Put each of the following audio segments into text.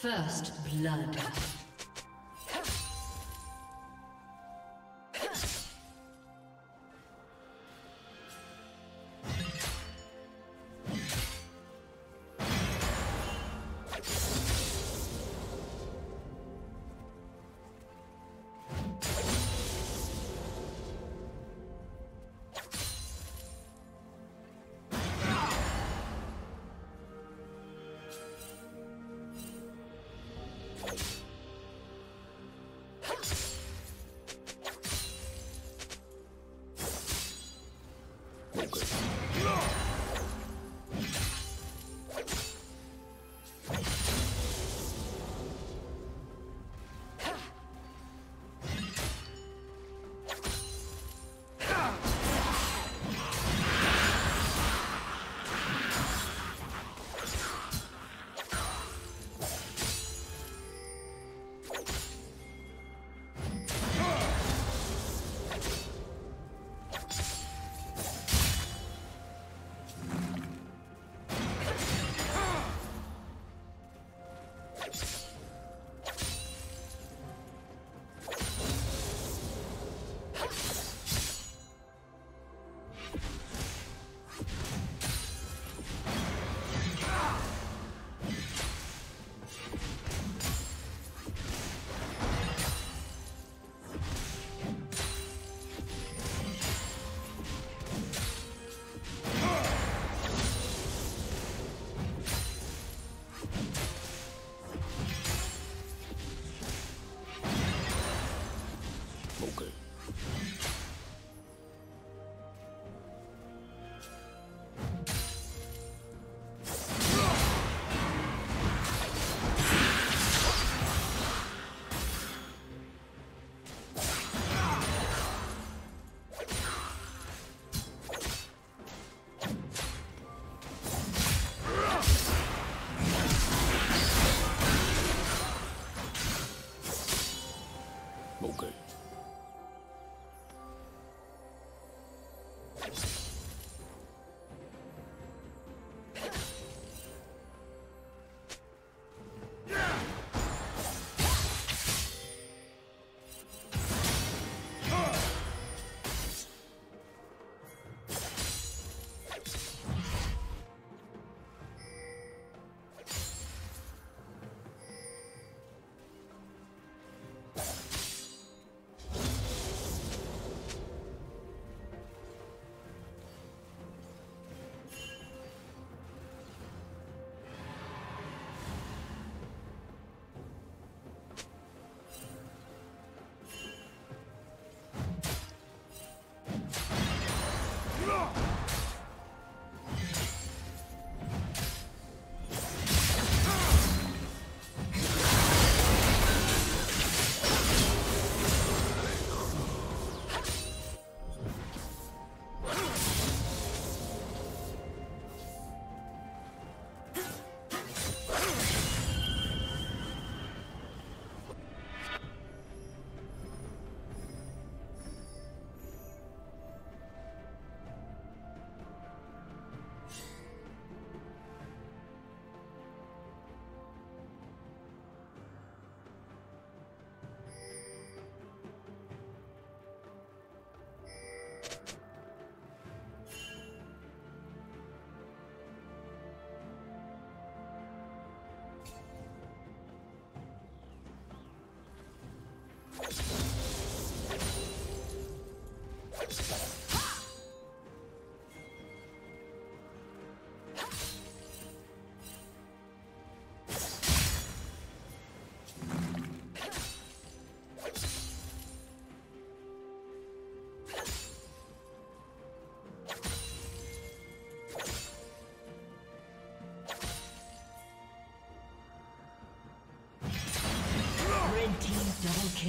First blood. smoker.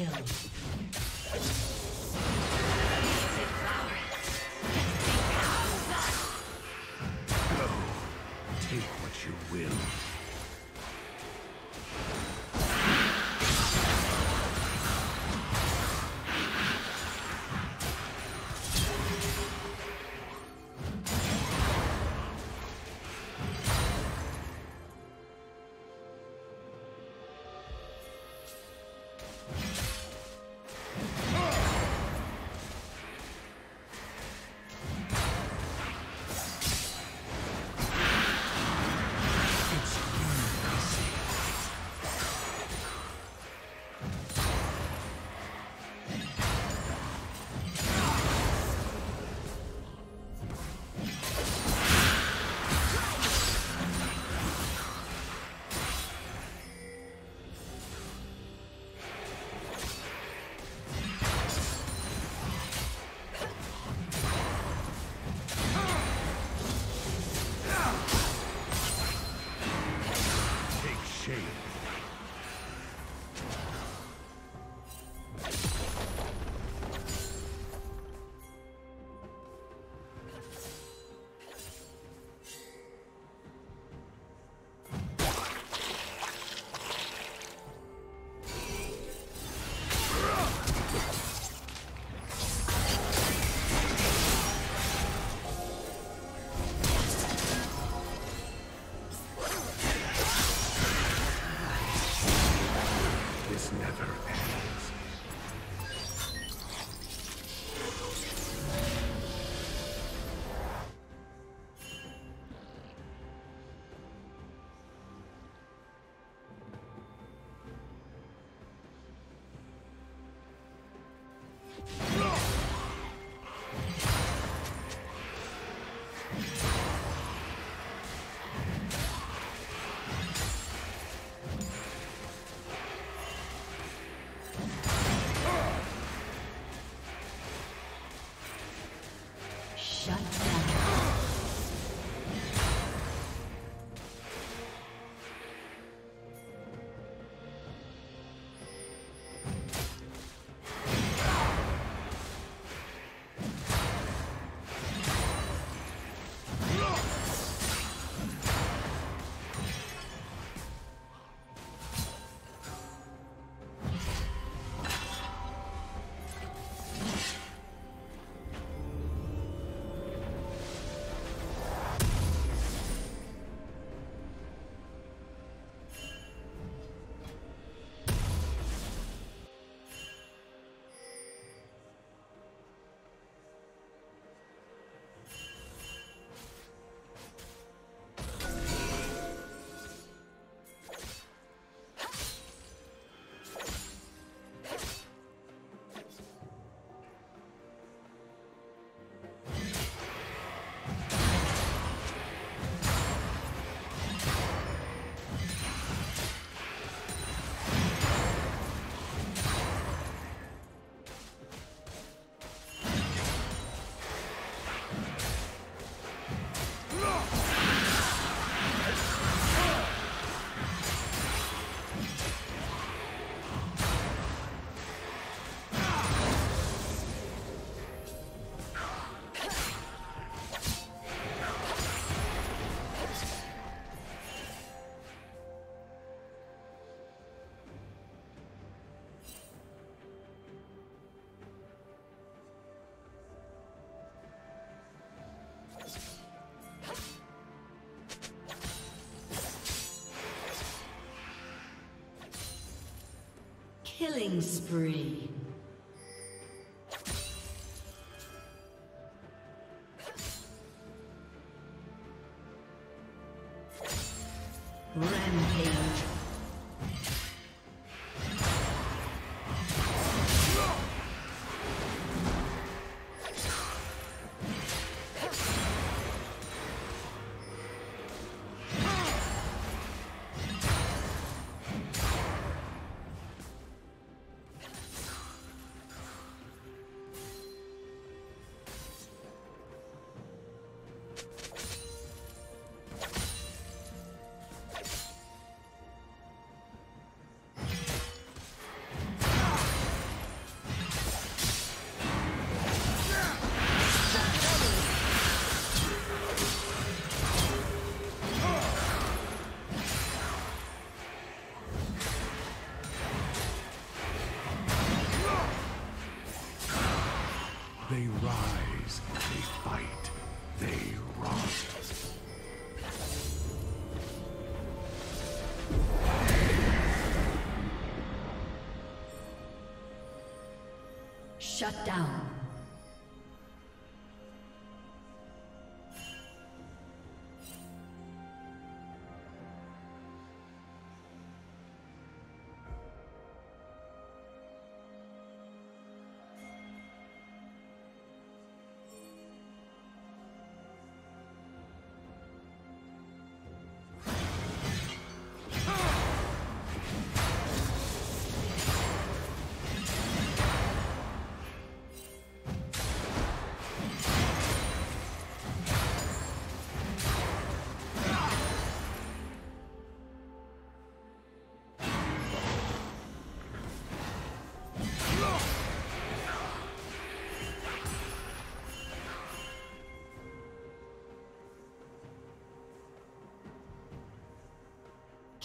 kill. Killing spree. Shut down.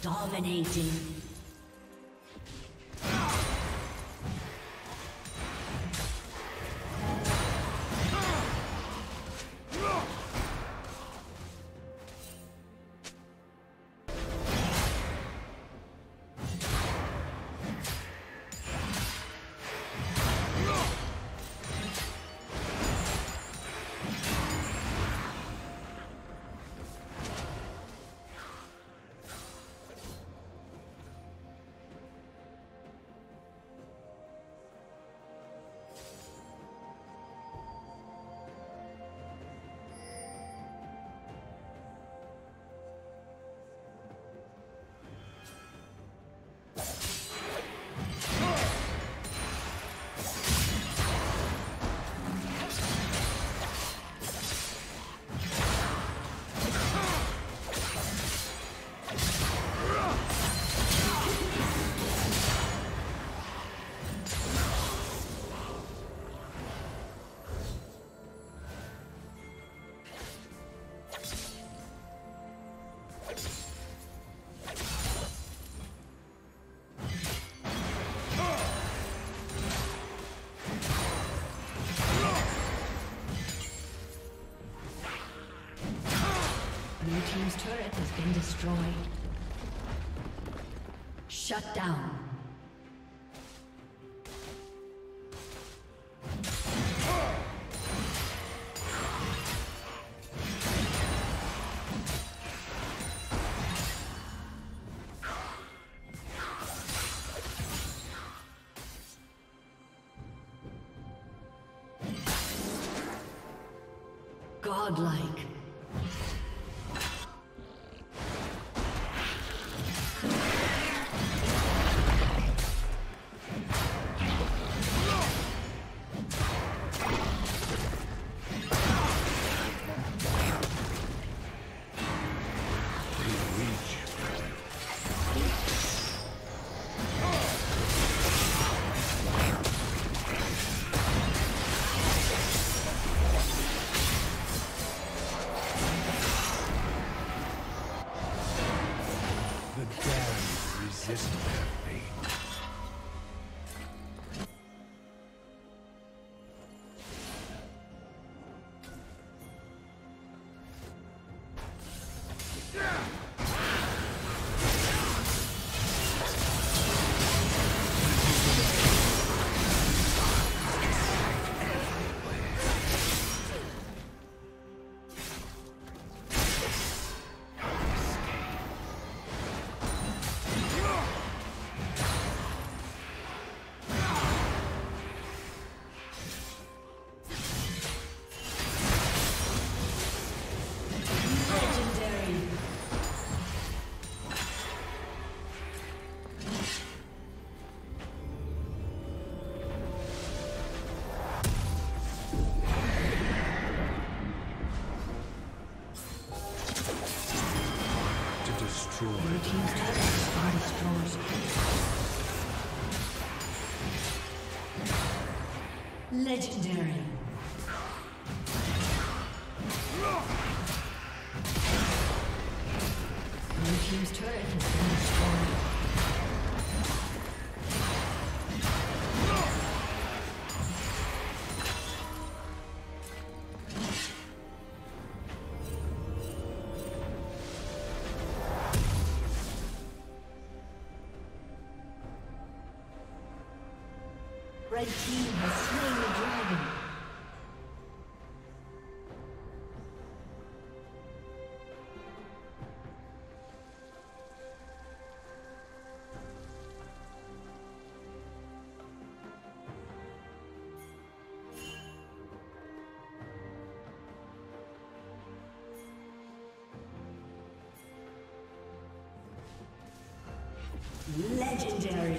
Dominating. Destroyed. Shut down. Godlike. Legendary. Legendary.